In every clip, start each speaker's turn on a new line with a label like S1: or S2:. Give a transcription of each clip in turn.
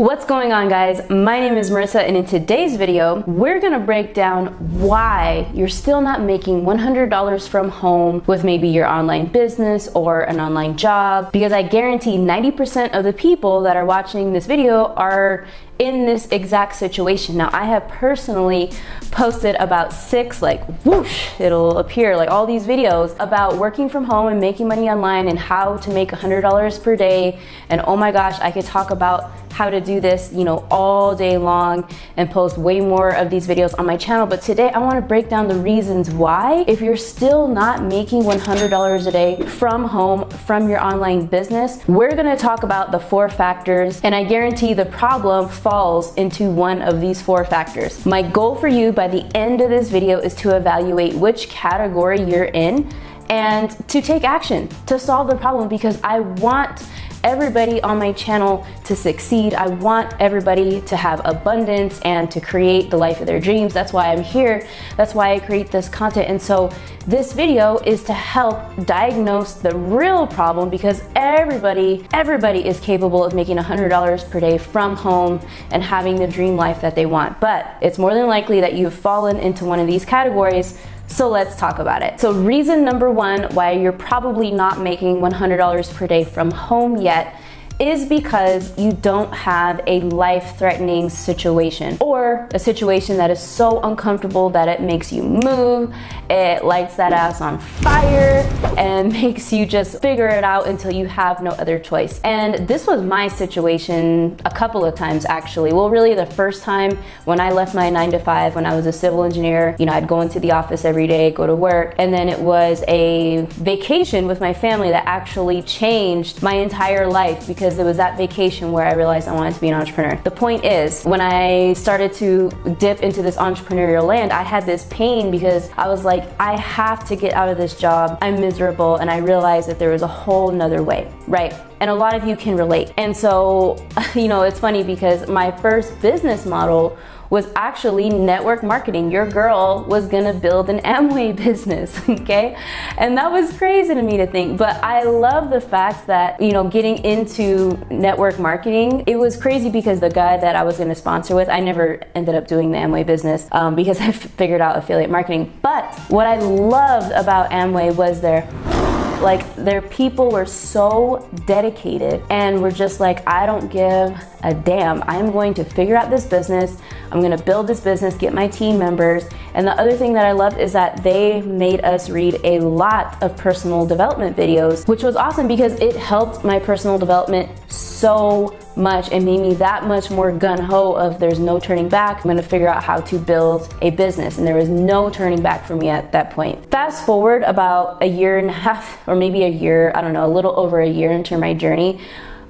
S1: What's going on guys? My name is Marissa and in today's video, we're gonna break down why you're still not making $100 from home with maybe your online business or an online job because I guarantee 90% of the people that are watching this video are in this exact situation. Now, I have personally posted about six, like whoosh, it'll appear like all these videos about working from home and making money online and how to make $100 per day. And oh my gosh, I could talk about how to do this, you know, all day long and post way more of these videos on my channel. But today I wanna break down the reasons why, if you're still not making $100 a day from home, from your online business, we're gonna talk about the four factors and I guarantee the problem falls into one of these four factors. My goal for you by the end of this video is to evaluate which category you're in and to take action to solve the problem because I want everybody on my channel to succeed. I want everybody to have abundance and to create the life of their dreams. That's why I'm here. That's why I create this content. And so this video is to help diagnose the real problem because everybody, everybody is capable of making $100 per day from home and having the dream life that they want. But it's more than likely that you've fallen into one of these categories so let's talk about it. So reason number one why you're probably not making $100 per day from home yet is because you don't have a life threatening situation or a situation that is so uncomfortable that it makes you move, it lights that ass on fire, and makes you just figure it out until you have no other choice. And this was my situation a couple of times actually. Well, really, the first time when I left my nine to five when I was a civil engineer, you know, I'd go into the office every day, go to work, and then it was a vacation with my family that actually changed my entire life because because it was that vacation where I realized I wanted to be an entrepreneur. The point is, when I started to dip into this entrepreneurial land, I had this pain because I was like, I have to get out of this job. I'm miserable. And I realized that there was a whole nother way, right? And a lot of you can relate. And so, you know, it's funny because my first business model was actually network marketing. Your girl was gonna build an Amway business, okay? And that was crazy to me to think, but I love the fact that, you know, getting into network marketing, it was crazy because the guy that I was gonna sponsor with, I never ended up doing the Amway business um, because I figured out affiliate marketing. But what I loved about Amway was their like their people were so dedicated and were just like, I don't give a damn. I'm going to figure out this business. I'm going to build this business, get my team members. And the other thing that I loved is that they made us read a lot of personal development videos, which was awesome because it helped my personal development so much and made me that much more gun-ho of there's no turning back. I'm gonna figure out how to build a business and there was no turning back for me at that point. Fast forward about a year and a half or maybe a year, I don't know, a little over a year into my journey,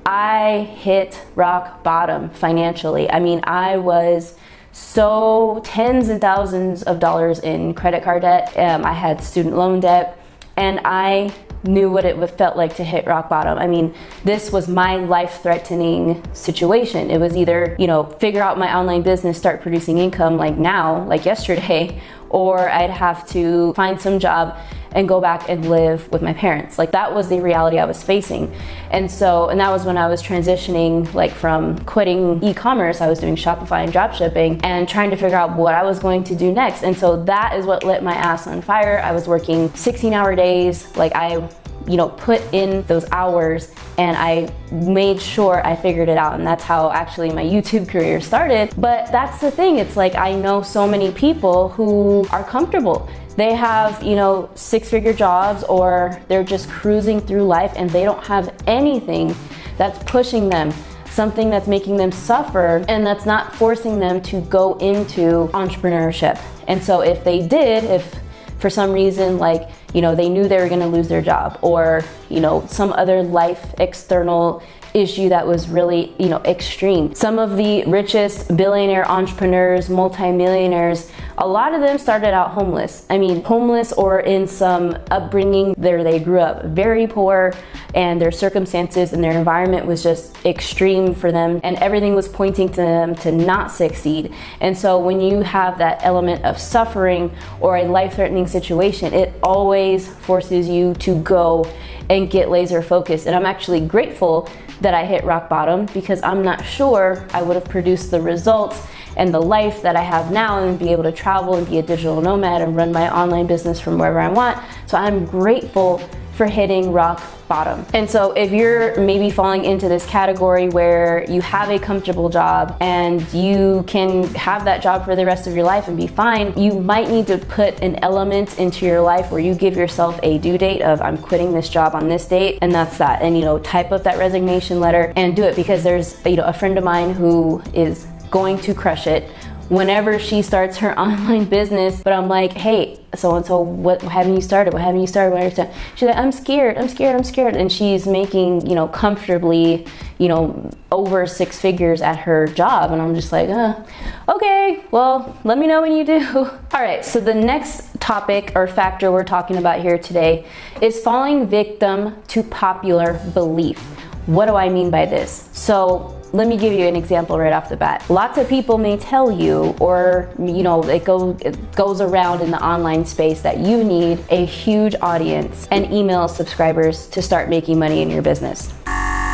S1: I hit rock bottom financially. I mean, I was so tens and thousands of dollars in credit card debt. Um, I had student loan debt and I knew what it felt like to hit rock bottom. I mean, this was my life threatening situation. It was either, you know, figure out my online business, start producing income like now, like yesterday, or I'd have to find some job and go back and live with my parents. Like that was the reality I was facing. And so, and that was when I was transitioning like from quitting e-commerce, I was doing Shopify and drop shipping and trying to figure out what I was going to do next. And so that is what lit my ass on fire. I was working 16 hour days. Like I you know, put in those hours and I made sure I figured it out. And that's how actually my YouTube career started. But that's the thing, it's like I know so many people who are comfortable. They have, you know, six figure jobs or they're just cruising through life and they don't have anything that's pushing them something that's making them suffer and that's not forcing them to go into entrepreneurship. And so if they did, if for some reason like, you know, they knew they were going to lose their job or, you know, some other life external issue that was really, you know, extreme. Some of the richest billionaire entrepreneurs, multimillionaires, a lot of them started out homeless. I mean, homeless or in some upbringing there they grew up very poor and their circumstances and their environment was just extreme for them and everything was pointing to them to not succeed. And so when you have that element of suffering or a life-threatening situation, it always forces you to go and get laser focused. And I'm actually grateful that I hit rock bottom because I'm not sure I would have produced the results and the life that I have now and be able to travel and be a digital nomad and run my online business from wherever I want. So I'm grateful for hitting rock bottom. And so if you're maybe falling into this category where you have a comfortable job and you can have that job for the rest of your life and be fine, you might need to put an element into your life where you give yourself a due date of I'm quitting this job on this date and that's that. And you know, type up that resignation letter and do it because there's you know a friend of mine who is going to crush it whenever she starts her online business. But I'm like, hey, so and so, what haven't you started? What haven't you started? What haven't? She's like, I'm scared, I'm scared, I'm scared. And she's making, you know, comfortably, you know, over six figures at her job. And I'm just like, uh, okay, well, let me know when you do. All right, so the next topic or factor we're talking about here today is falling victim to popular belief. What do I mean by this? So let me give you an example right off the bat. Lots of people may tell you, or you know, it, go, it goes around in the online space that you need a huge audience and email subscribers to start making money in your business.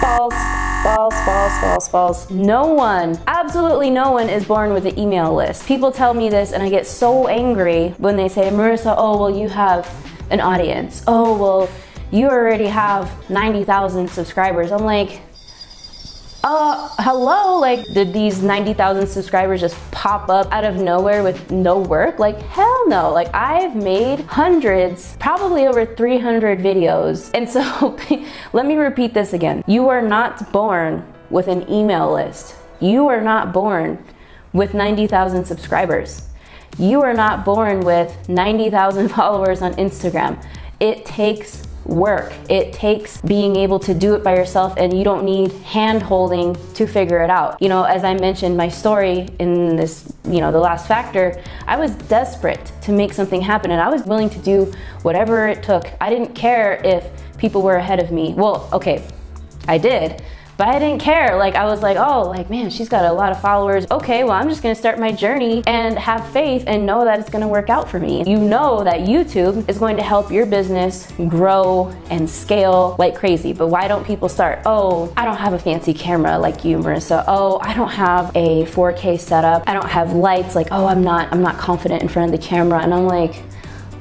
S1: False, false, false, false, false. No one, absolutely no one is born with an email list. People tell me this and I get so angry when they say, Marissa, oh, well, you have an audience. Oh, well, you already have 90,000 subscribers. I'm like, uh, hello, like, did these 90,000 subscribers just pop up out of nowhere with no work? Like, hell no. Like, I've made hundreds, probably over 300 videos. And so, let me repeat this again. You are not born with an email list. You are not born with 90,000 subscribers. You are not born with 90,000 followers on Instagram. It takes work. It takes being able to do it by yourself and you don't need hand holding to figure it out. You know, as I mentioned my story in this, you know, the last factor, I was desperate to make something happen and I was willing to do whatever it took. I didn't care if people were ahead of me. Well, okay, I did, but I didn't care. Like, I was like, oh, like, man, she's got a lot of followers. Okay, well, I'm just gonna start my journey and have faith and know that it's gonna work out for me. You know that YouTube is going to help your business grow and scale like crazy. But why don't people start? Oh, I don't have a fancy camera like you, Marissa. Oh, I don't have a 4K setup. I don't have lights. Like, oh, I'm not, I'm not confident in front of the camera. And I'm like,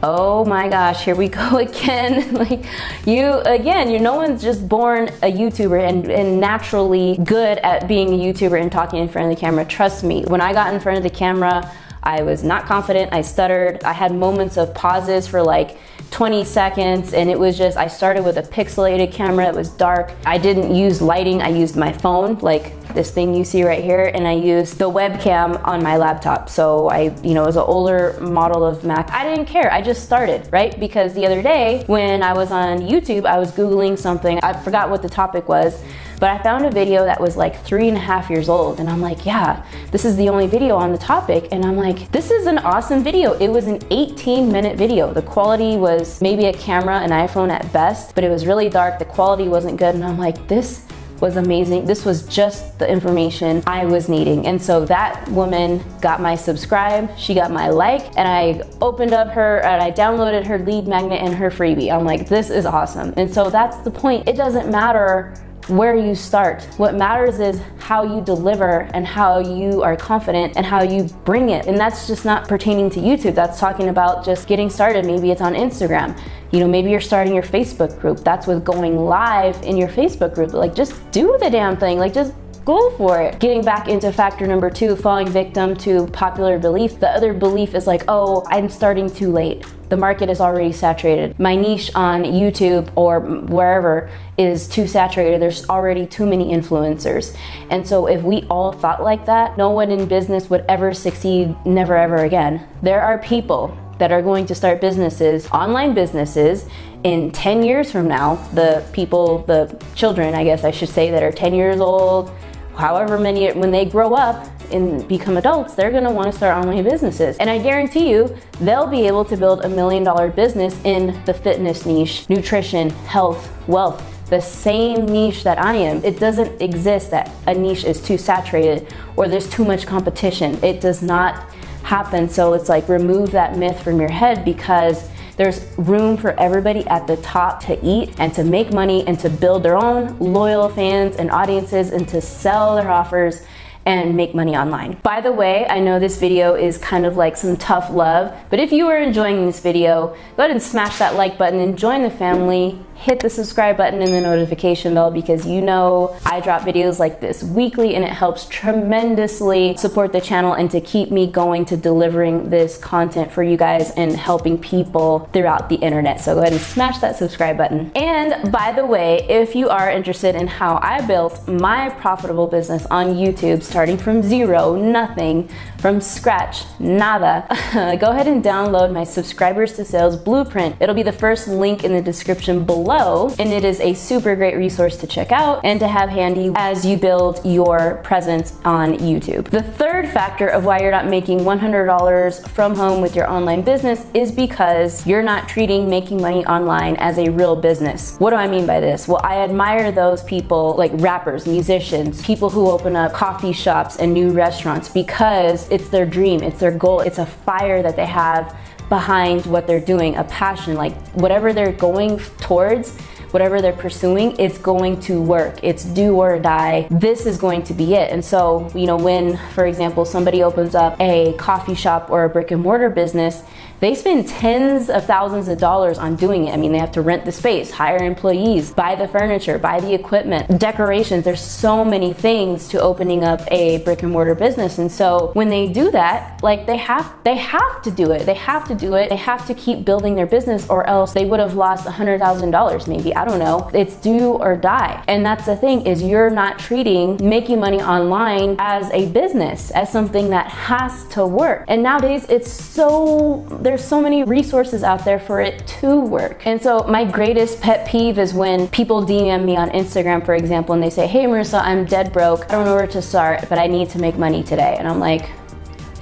S1: oh my gosh, here we go again. like you, again, you no one's just born a YouTuber and, and naturally good at being a YouTuber and talking in front of the camera. Trust me, when I got in front of the camera, I was not confident, I stuttered, I had moments of pauses for like 20 seconds and it was just, I started with a pixelated camera, it was dark. I didn't use lighting, I used my phone, like this thing you see right here, and I used the webcam on my laptop. So I, you know, it was an older model of Mac. I didn't care, I just started, right? Because the other day when I was on YouTube, I was Googling something, I forgot what the topic was, but I found a video that was like three and a half years old, and I'm like, yeah, this is the only video on the topic. And I'm like, this is an awesome video. It was an 18 minute video. The quality was maybe a camera, an iPhone at best, but it was really dark. The quality wasn't good. And I'm like, this was amazing. This was just the information I was needing. And so that woman got my subscribe, she got my like, and I opened up her and I downloaded her lead magnet and her freebie. I'm like, this is awesome. And so that's the point. It doesn't matter where you start. What matters is how you deliver and how you are confident and how you bring it. And that's just not pertaining to YouTube. That's talking about just getting started. Maybe it's on Instagram. You know, maybe you're starting your Facebook group. That's with going live in your Facebook group. Like just do the damn thing. Like just go for it. Getting back into factor number two, falling victim to popular belief. The other belief is like, oh, I'm starting too late. The market is already saturated. My niche on YouTube or wherever is too saturated. There's already too many influencers. And so if we all thought like that, no one in business would ever succeed, never ever again. There are people that are going to start businesses, online businesses, in 10 years from now. The people, the children, I guess I should say, that are 10 years old, however many, when they grow up and become adults, they're gonna wanna start online businesses. And I guarantee you, they'll be able to build a million dollar business in the fitness niche, nutrition, health, wealth, the same niche that I am. It doesn't exist that a niche is too saturated or there's too much competition. It does not happen. So it's like remove that myth from your head because There's room for everybody at the top to eat and to make money and to build their own loyal fans and audiences and to sell their offers and make money online. By the way, I know this video is kind of like some tough love, but if you are enjoying this video, go ahead and smash that like button and join the family hit the subscribe button and the notification bell because you know I drop videos like this weekly and it helps tremendously support the channel and to keep me going to delivering this content for you guys and helping people throughout the internet. So go ahead and smash that subscribe button. And by the way, if you are interested in how I built my profitable business on YouTube starting from zero, nothing, from scratch, nada, go ahead and download my subscribers to sales blueprint. It'll be the first link in the description below, and it is a super great resource to check out and to have handy as you build your presence on YouTube. The third factor of why you're not making $100 from home with your online business is because you're not treating making money online as a real business. What do I mean by this? Well, I admire those people like rappers, musicians, people who open up coffee shops and new restaurants because it's their dream, it's their goal, it's a fire that they have behind what they're doing, a passion, like whatever they're going towards, whatever they're pursuing, it's going to work. It's do or die. This is going to be it. And so, you know, when, for example, somebody opens up a coffee shop or a brick and mortar business, they spend tens of thousands of dollars on doing it. I mean, they have to rent the space, hire employees, buy the furniture, buy the equipment, decorations. There's so many things to opening up a brick and mortar business. And so when they do that, like they have they have to do it. They have to do it. They have to keep building their business or else they would have lost $100,000 maybe. I don't know. It's do or die. And that's the thing is you're not treating making money online as a business, as something that has to work. And nowadays it's so there's so many resources out there for it to work. And so my greatest pet peeve is when people DM me on Instagram, for example, and they say, Hey Marissa, I'm dead broke. I don't know where to start, but I need to make money today. And I'm like,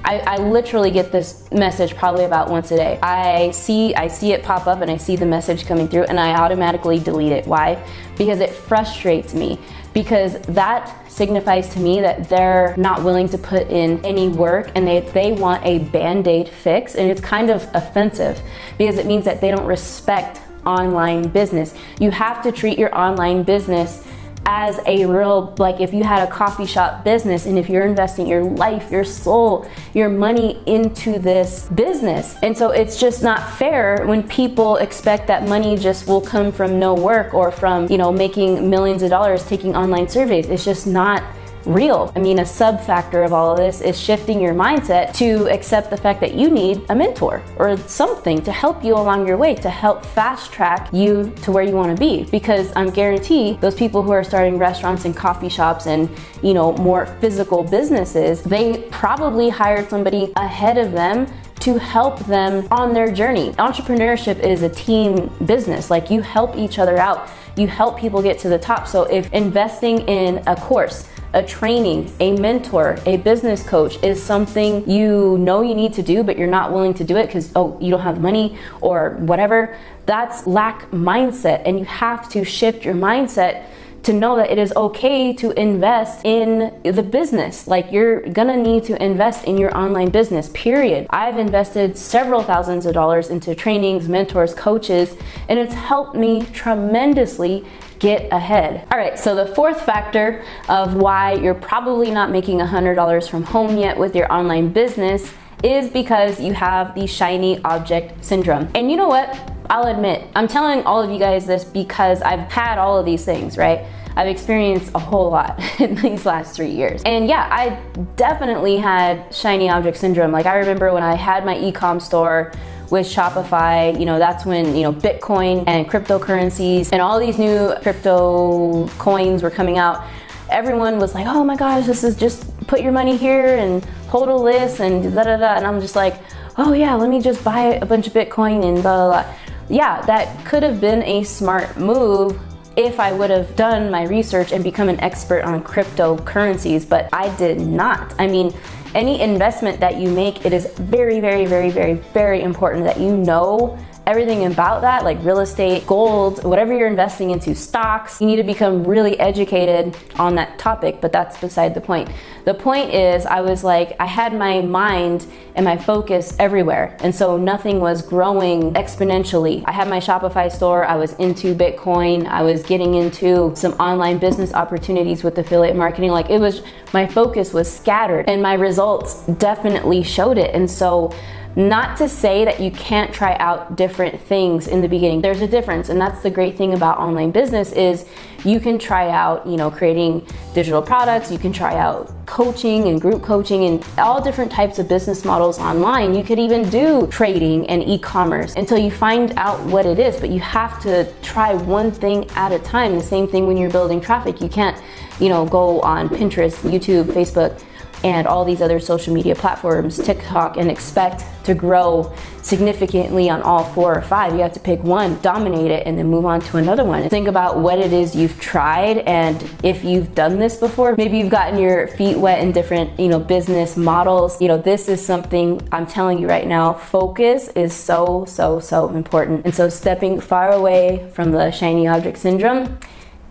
S1: I, I, literally get this message probably about once a day. I see I see it pop up and I see the message coming through and I automatically delete it. Why? Because it frustrates me because that signifies to me that they're not willing to put in any work and they, they want a band-aid fix and it's kind of offensive because it means that they don't respect online business. You have to treat your online business as a real, like if you had a coffee shop business and if you're investing your life, your soul, your money into this business. And so it's just not fair when people expect that money just will come from no work or from, you know, making millions of dollars taking online surveys. It's just not real. I mean, a sub factor of all of this is shifting your mindset to accept the fact that you need a mentor or something to help you along your way, to help fast track you to where you want to be. Because I'm guarantee those people who are starting restaurants and coffee shops and, you know, more physical businesses, they probably hired somebody ahead of them to help them on their journey. Entrepreneurship is a team business. Like you help each other out. You help people get to the top. So if investing in a course, a training, a mentor, a business coach is something you know you need to do, but you're not willing to do it because, oh, you don't have money or whatever, that's lack mindset. And you have to shift your mindset to know that it is okay to invest in the business. Like you're gonna need to invest in your online business, period. I've invested several thousands of dollars into trainings, mentors, coaches, and it's helped me tremendously get ahead. All right, so the fourth factor of why you're probably not making $100 from home yet with your online business is because you have the shiny object syndrome. And you know what? I'll admit, I'm telling all of you guys this because I've had all of these things, right? I've experienced a whole lot in these last three years. And yeah, I definitely had shiny object syndrome. Like I remember when I had my e-com store, with Shopify, you know, that's when, you know, Bitcoin and cryptocurrencies and all these new crypto coins were coming out. Everyone was like, oh my gosh, this is just put your money here and hodl this and da da da. And I'm just like, oh yeah, let me just buy a bunch of Bitcoin and blah blah blah. Yeah, that could have been a smart move if I would have done my research and become an expert on cryptocurrencies, but I did not. I mean, any investment that you make, it is very, very, very, very, very important that you know everything about that, like real estate, gold, whatever you're investing into, stocks, you need to become really educated on that topic, but that's beside the point. The point is, I was like, I had my mind and my focus everywhere. And so nothing was growing exponentially. I had my Shopify store, I was into Bitcoin, I was getting into some online business opportunities with affiliate marketing. Like it was, my focus was scattered and my results definitely showed it. And so not to say that you can't try out different things in the beginning. There's a difference, and that's the great thing about online business is you can try out, you know, creating digital products, you can try out coaching and group coaching and all different types of business models online. You could even do trading and e-commerce until you find out what it is, but you have to try one thing at a time. The same thing when you're building traffic. You can't, you know, go on Pinterest, YouTube, Facebook, and all these other social media platforms, TikTok, and expect to grow significantly on all four or five. You have to pick one, dominate it, and then move on to another one. Think about what it is you've tried and if you've done this before. Maybe you've gotten your feet wet in different, you know, business models. You know, this is something I'm telling you right now, focus is so, so, so important. And so stepping far away from the shiny object syndrome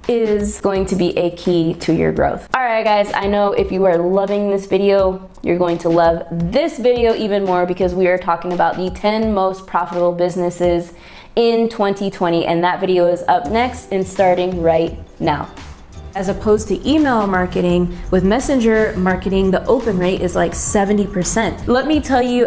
S1: is going to be a key to your growth. All right, guys, I know if you are loving this video, you're going to love this video even more because we are talking about the 10 most profitable businesses in 2020, and that video is up next and starting right now. As opposed to email marketing, with messenger marketing, the open rate is like 70%. Let me tell you